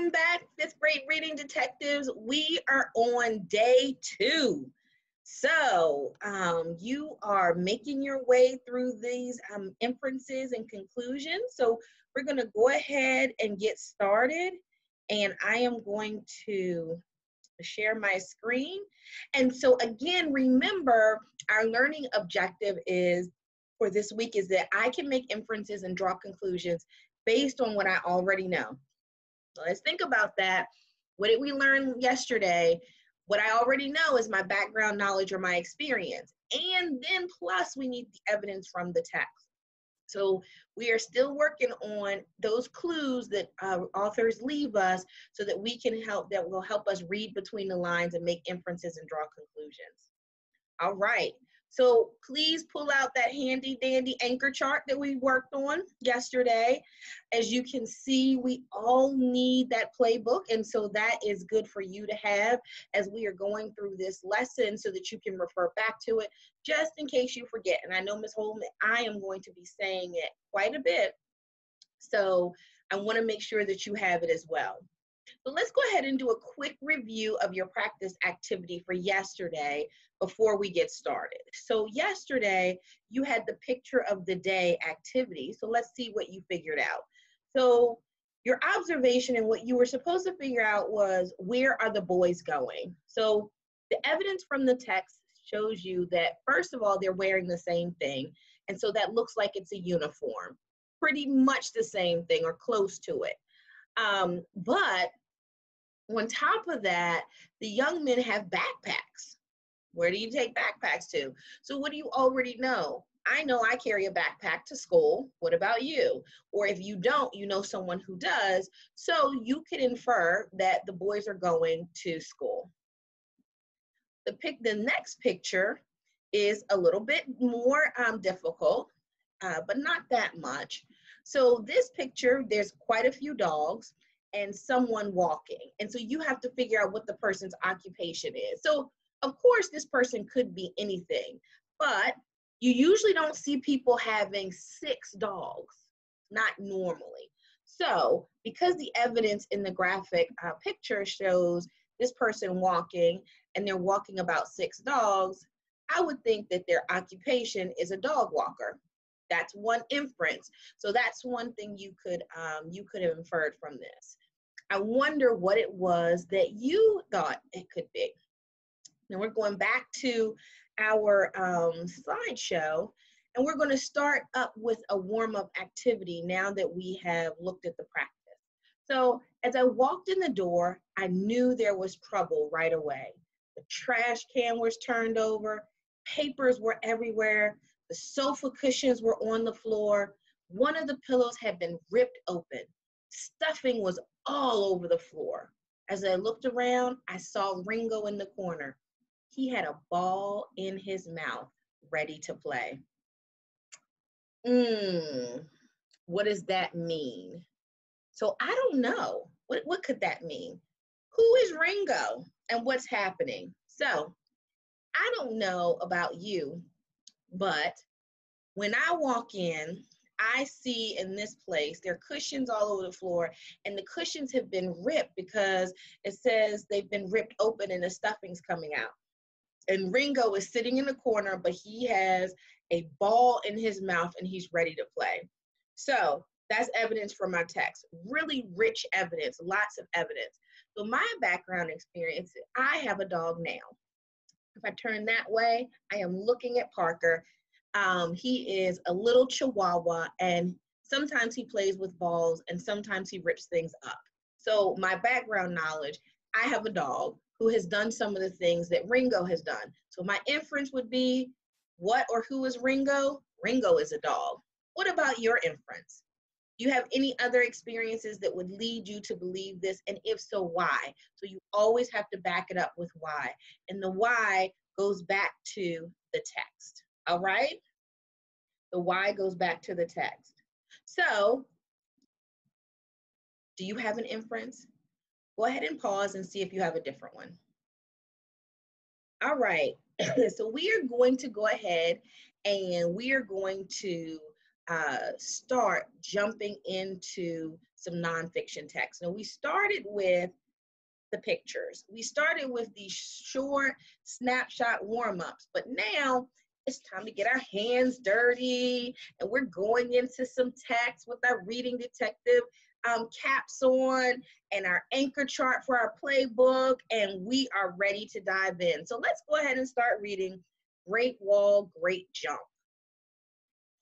Welcome back, fifth grade reading detectives. We are on day two. So um, you are making your way through these um, inferences and conclusions. So we're going to go ahead and get started. And I am going to share my screen. And so again, remember our learning objective is for this week is that I can make inferences and draw conclusions based on what I already know. Let's think about that. What did we learn yesterday? What I already know is my background knowledge or my experience. And then plus we need the evidence from the text. So we are still working on those clues that uh, authors leave us so that we can help, that will help us read between the lines and make inferences and draw conclusions. All right, so please pull out that handy dandy anchor chart that we worked on yesterday. As you can see, we all need that playbook. And so that is good for you to have as we are going through this lesson so that you can refer back to it just in case you forget. And I know Ms. Holman, I am going to be saying it quite a bit. So I wanna make sure that you have it as well. So let's go ahead and do a quick review of your practice activity for yesterday before we get started. So yesterday, you had the picture of the day activity. So let's see what you figured out. So your observation and what you were supposed to figure out was where are the boys going? So the evidence from the text shows you that first of all, they're wearing the same thing. And so that looks like it's a uniform, pretty much the same thing or close to it. Um, but on top of that, the young men have backpacks. Where do you take backpacks to? So what do you already know? I know I carry a backpack to school. What about you? Or if you don't, you know someone who does. So you can infer that the boys are going to school. The pic, the next picture is a little bit more um, difficult, uh, but not that much. So this picture, there's quite a few dogs and someone walking. And so you have to figure out what the person's occupation is. So of course, this person could be anything, but you usually don't see people having six dogs, not normally. So, because the evidence in the graphic uh, picture shows this person walking and they're walking about six dogs, I would think that their occupation is a dog walker. That's one inference. So that's one thing you could um, you could have inferred from this. I wonder what it was that you thought it could be. Now we're going back to our um, slideshow and we're going to start up with a warm-up activity now that we have looked at the practice. So as I walked in the door, I knew there was trouble right away. The trash can was turned over, papers were everywhere, the sofa cushions were on the floor, one of the pillows had been ripped open. Stuffing was all over the floor. As I looked around, I saw Ringo in the corner he had a ball in his mouth ready to play. Mmm, what does that mean? So I don't know. What, what could that mean? Who is Ringo and what's happening? So I don't know about you, but when I walk in, I see in this place, there are cushions all over the floor, and the cushions have been ripped because it says they've been ripped open and the stuffing's coming out and Ringo is sitting in the corner, but he has a ball in his mouth and he's ready to play. So that's evidence from my text. Really rich evidence, lots of evidence. So my background experience, I have a dog now. If I turn that way, I am looking at Parker. Um, he is a little chihuahua and sometimes he plays with balls and sometimes he rips things up. So my background knowledge, I have a dog who has done some of the things that Ringo has done. So my inference would be what or who is Ringo? Ringo is a dog. What about your inference? Do you have any other experiences that would lead you to believe this? And if so, why? So you always have to back it up with why. And the why goes back to the text. All right? The why goes back to the text. So, do you have an inference? Go ahead and pause and see if you have a different one. All right, so we are going to go ahead and we are going to uh, start jumping into some nonfiction text. Now, we started with the pictures. We started with these short snapshot warm ups, but now it's time to get our hands dirty and we're going into some text with our reading detective um, caps on and our anchor chart for our playbook, and we are ready to dive in. So let's go ahead and start reading Great Wall, Great Jump.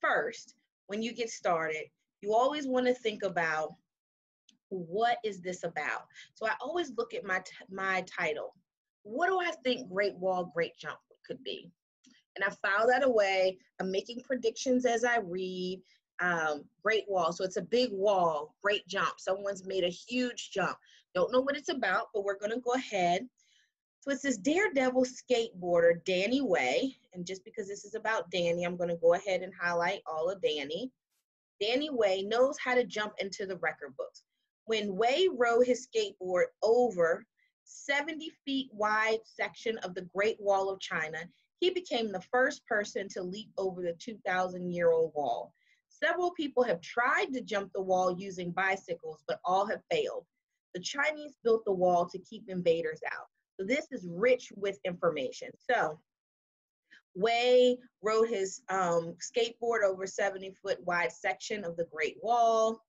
First, when you get started, you always want to think about what is this about? So I always look at my my title. What do I think Great Wall, Great Jump could be? And I file that away. I'm making predictions as I read. Um, great wall. So it's a big wall, great jump. Someone's made a huge jump. Don't know what it's about, but we're going to go ahead. So it says Daredevil skateboarder Danny Way. And just because this is about Danny, I'm going to go ahead and highlight all of Danny. Danny Way knows how to jump into the record books. When Way rode his skateboard over 70 feet wide section of the Great Wall of China, he became the first person to leap over the 2,000 year old wall. Several people have tried to jump the wall using bicycles, but all have failed. The Chinese built the wall to keep invaders out. So this is rich with information. So Way rode his um, skateboard over 70 foot wide section of the Great Wall.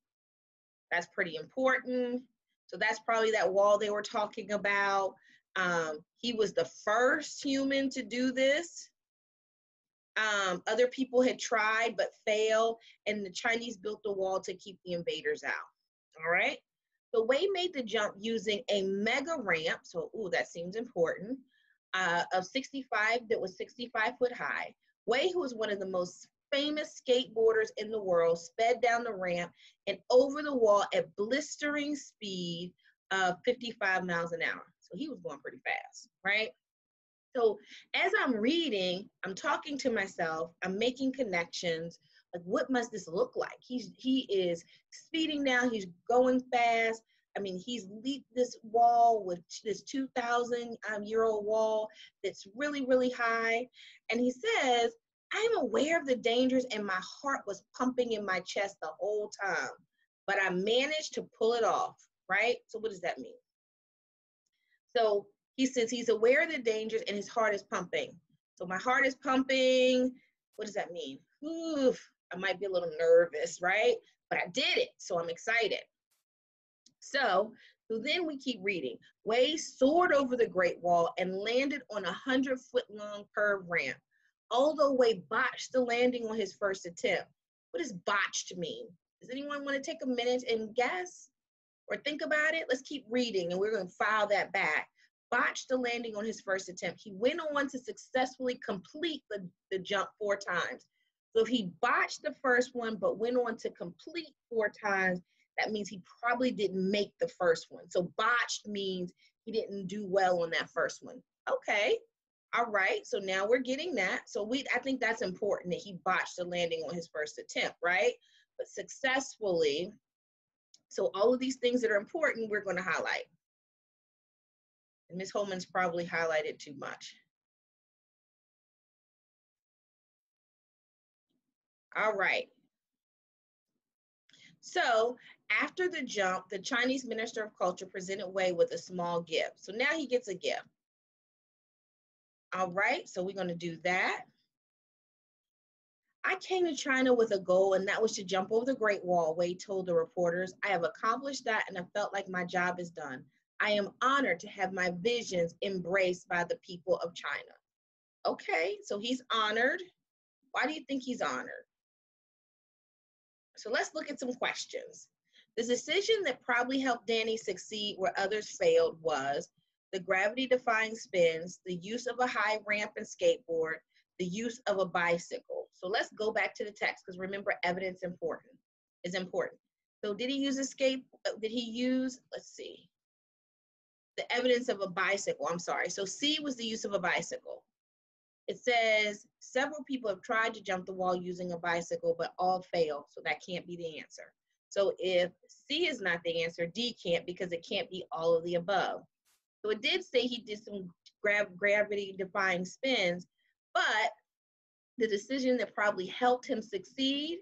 That's pretty important. So that's probably that wall they were talking about. Um, he was the first human to do this. Um, other people had tried but failed, and the Chinese built the wall to keep the invaders out. All right. So Way made the jump using a mega ramp. So, ooh, that seems important. Uh, of 65 that was 65 foot high. Way, who was one of the most famous skateboarders in the world sped down the ramp and over the wall at blistering speed of 55 miles an hour. So he was going pretty fast, right? So as I'm reading, I'm talking to myself, I'm making connections. Like, what must this look like? He's he is speeding now, he's going fast. I mean, he's leaped this wall with this 2,000 um, year old wall that's really, really high. And he says, I'm aware of the dangers and my heart was pumping in my chest the whole time, but I managed to pull it off, right? So what does that mean? So he says he's aware of the dangers and his heart is pumping. So my heart is pumping. What does that mean? Oof, I might be a little nervous, right? But I did it, so I'm excited. So, so then we keep reading. Way soared over the Great Wall and landed on a hundred foot long curved ramp although Way botched the landing on his first attempt. What does botched mean? Does anyone want to take a minute and guess or think about it? Let's keep reading and we're going to file that back. Botched the landing on his first attempt. He went on to successfully complete the, the jump four times. So if he botched the first one but went on to complete four times, that means he probably didn't make the first one. So botched means he didn't do well on that first one. Okay, all right, so now we're getting that. So we, I think that's important that he botched the landing on his first attempt, right? But successfully. So all of these things that are important, we're going to highlight. And Ms. Holman's probably highlighted too much. All right. So after the jump, the Chinese Minister of Culture presented Way with a small gift. So now he gets a gift. All right, so we're gonna do that. I came to China with a goal, and that was to jump over the Great Wall, Way told the reporters. I have accomplished that, and I felt like my job is done. I am honored to have my visions embraced by the people of China. Okay, so he's honored. Why do you think he's honored? So let's look at some questions. The decision that probably helped Danny succeed where others failed was the gravity defying spins, the use of a high ramp and skateboard, the use of a bicycle. So let's go back to the text because remember evidence important is important. So did he use a skate? Uh, did he use, let's see, the evidence of a bicycle? I'm sorry. So C was the use of a bicycle. It says several people have tried to jump the wall using a bicycle, but all fail. So that can't be the answer. So if C is not the answer, D can't because it can't be all of the above. So it did say he did some gra- gravity defying spins, but the decision that probably helped him succeed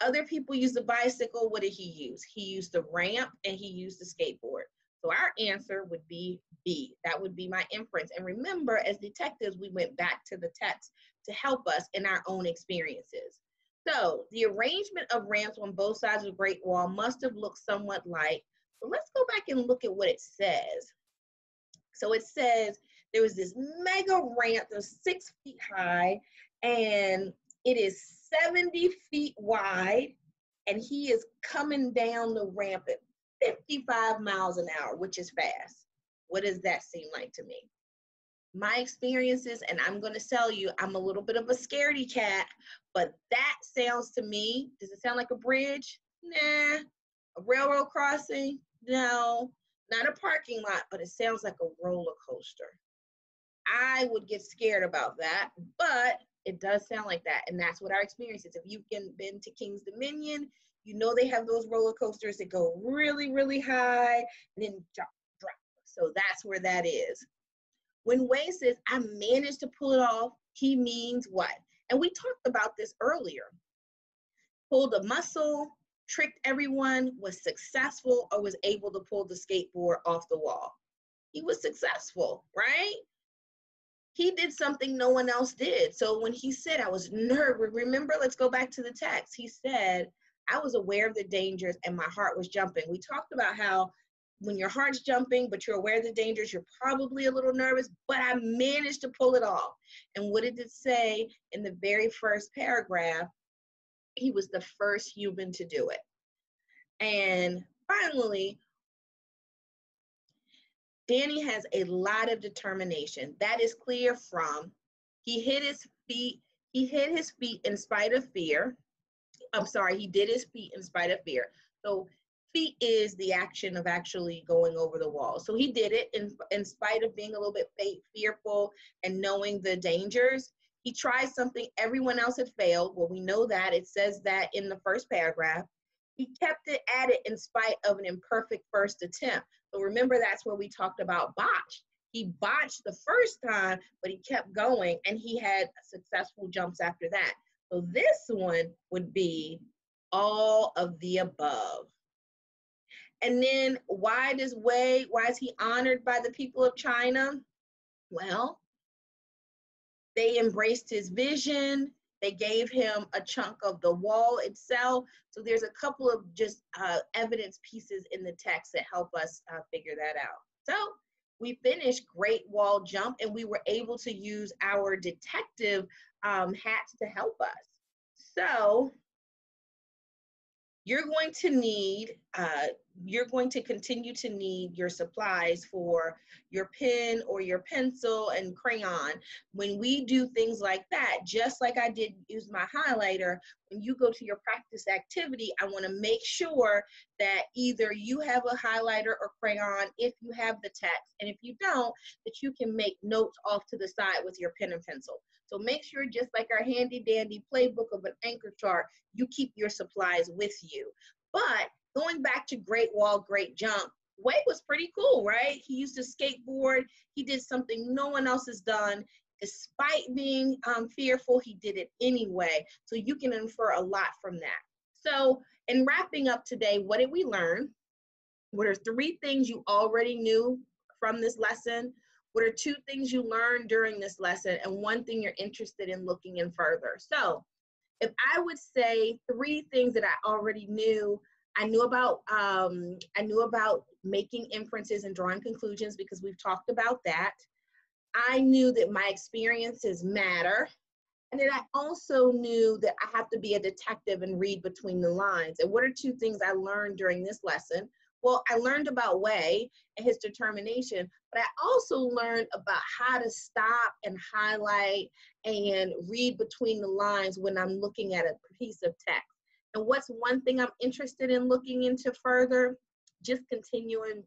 Other people use the bicycle. What did he use? He used the ramp and he used the skateboard. So our answer would be B. That would be my inference. And remember, as detectives, we went back to the text to help us in our own experiences. So the arrangement of ramps on both sides of the Great Wall must have looked somewhat like, so let's go back and look at what it says. So it says there was this mega ramp that's six feet high and it is 70 feet wide and he is coming down the ramp at 55 miles an hour, which is fast. What does that seem like to me? My experiences, and I'm going to tell you, I'm a little bit of a scaredy cat, but that sounds to me, does it sound like a bridge? Nah. A railroad crossing? No. Not a parking lot, but it sounds like a roller coaster. I would get scared about that, but it does sound like that. And that's what our experience is. If you've been to Kings Dominion, you know they have those roller coasters that go really, really high and then drop, drop. So that's where that is. When Wade says, I managed to pull it off, he means what? And we talked about this earlier. Pulled a muscle, tricked everyone, was successful, or was able to pull the skateboard off the wall. He was successful, right? He did something no one else did. So when he said, I was nervous, remember, let's go back to the text. He said, I was aware of the dangers and my heart was jumping. We talked about how when your heart's jumping, but you're aware of the dangers, you're probably a little nervous, but I managed to pull it off. And what did it say in the very first paragraph? He was the first human to do it. And finally, Danny has a lot of determination. That is clear from he hit his feet, he hit his feet in spite of fear. I'm sorry, he did his feet in spite of fear. So feet is the action of actually going over the wall. So he did it in, in spite of being a little bit fearful and knowing the dangers. He tried something everyone else had failed. Well, we know that. It says that in the first paragraph. He kept it at it in spite of an imperfect first attempt. So remember, that's where we talked about botch. He botched the first time, but he kept going and he had successful jumps after that. So this one would be all of the above. And then why does Way, why is he honored by the people of China? Well, they embraced his vision. They gave him a chunk of the wall itself. So there's a couple of just uh, evidence pieces in the text that help us uh, figure that out. So we finished Great Wall Jump and we were able to use our detective um, hats to help us. So you're going to need, uh, you're going to continue to need your supplies for your pen or your pencil and crayon. When we do things like that, just like I did use my highlighter, when you go to your practice activity, I wanna make sure that either you have a highlighter or crayon if you have the text, and if you don't, that you can make notes off to the side with your pen and pencil. So make sure, just like our handy dandy playbook of an anchor chart, you keep your supplies with you. But going back to Great Wall, Great Jump, Wade was pretty cool, right? He used a skateboard. He did something no one else has done. Despite being um, fearful, he did it anyway. So you can infer a lot from that. So, in wrapping up today, what did we learn? What are three things you already knew from this lesson? What are two things you learned during this lesson and one thing you're interested in looking in further? So if I would say three things that I already knew, I knew about um, I knew about making inferences and drawing conclusions because we've talked about that. I knew that my experiences matter. And then I also knew that I have to be a detective and read between the lines. And what are two things I learned during this lesson? Well, I learned about Way and his determination, but I also learned about how to stop and highlight and read between the lines when I'm looking at a piece of text. And what's one thing I'm interested in looking into further? Just continuing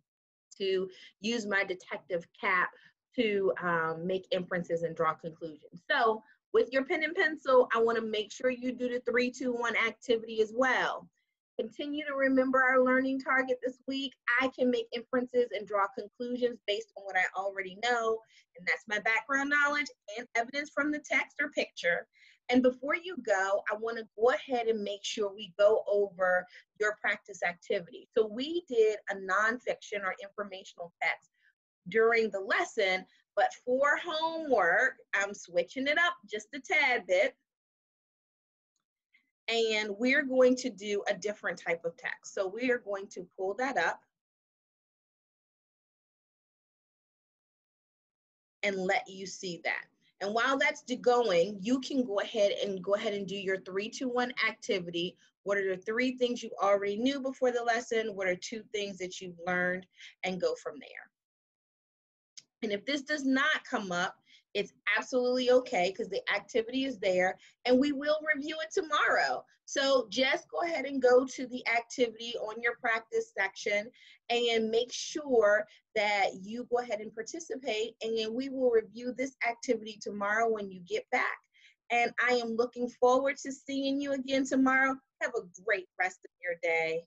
to use my detective cap to um, make inferences and draw conclusions. So with your pen and pencil, I wanna make sure you do the three, two, one activity as well. Continue to remember our learning target this week. I can make inferences and draw conclusions based on what I already know, and that's my background knowledge and evidence from the text or picture. And before you go, I want to go ahead and make sure we go over your practice activity. So we did a nonfiction or informational text during the lesson, but for homework, I'm switching it up just a tad bit. And we're going to do a different type of text. So we are going to pull that up. And let you see that. And while that's going, you can go ahead and go ahead and do your three, two, one activity. What are the three things you already knew before the lesson? What are two things that you've learned? And go from there. And if this does not come up, it's absolutely okay because the activity is there and we will review it tomorrow. So just go ahead and go to the activity on your practice section and make sure that you go ahead and participate and we will review this activity tomorrow when you get back. And I am looking forward to seeing you again tomorrow. Have a great rest of your day.